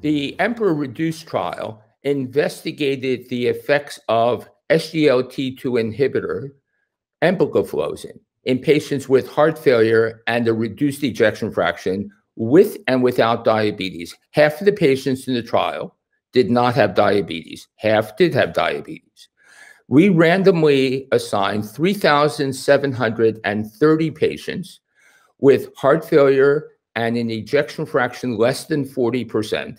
The EMPEROR Reduced trial investigated the effects of SGLT2 inhibitor, empagliflozin, in patients with heart failure and a reduced ejection fraction with and without diabetes. Half of the patients in the trial did not have diabetes. Half did have diabetes. We randomly assigned 3,730 patients with heart failure and an ejection fraction less than 40%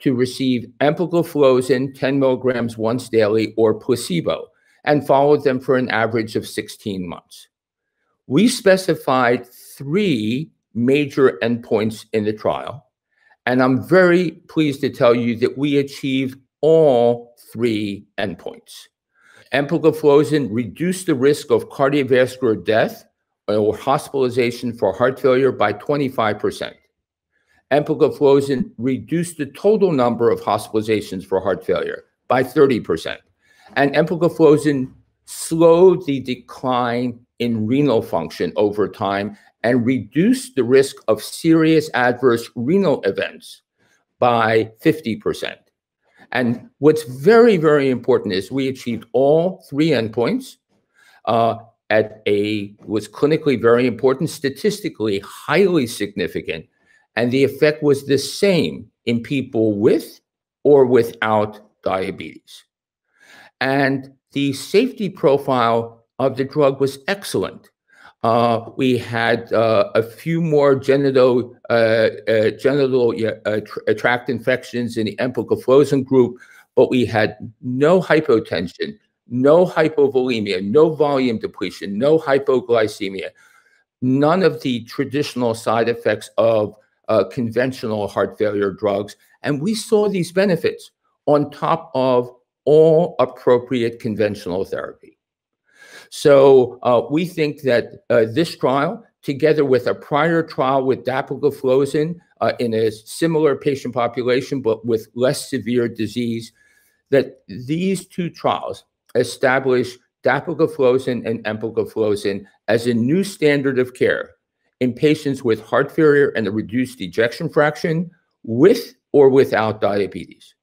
to receive empagliflozin 10 milligrams once daily or placebo and followed them for an average of 16 months. We specified three major endpoints in the trial, and I'm very pleased to tell you that we achieved all three endpoints. Empagliflozin reduced the risk of cardiovascular death or hospitalization for heart failure by 25%. Empagliflozin reduced the total number of hospitalizations for heart failure by 30%. And empagliflozin slowed the decline in renal function over time and reduced the risk of serious adverse renal events by 50%. And what's very, very important is we achieved all three endpoints uh, at a was clinically very important, statistically highly significant, and the effect was the same in people with or without diabetes. And the safety profile of the drug was excellent. Uh, we had uh, a few more genital uh, genital tract infections in the empagliflozin group, but we had no hypotension, no hypovolemia, no volume depletion, no hypoglycemia, none of the traditional side effects of Uh, conventional heart failure drugs. And we saw these benefits on top of all appropriate conventional therapy. So uh, we think that uh, this trial, together with a prior trial with dapagliflozin in a similar patient population but with less severe disease, that these two trials establish dapagliflozin and empagliflozin as a new standard of care in patients with heart failure and a reduced ejection fraction with or without diabetes.